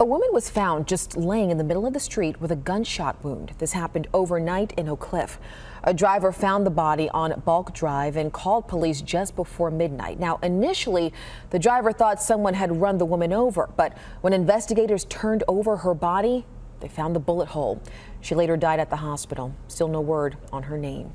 A woman was found just laying in the middle of the street with a gunshot wound. This happened overnight in Oak Cliff. A driver found the body on Bulk Drive and called police just before midnight. Now, initially, the driver thought someone had run the woman over, but when investigators turned over her body, they found the bullet hole. She later died at the hospital. Still no word on her name.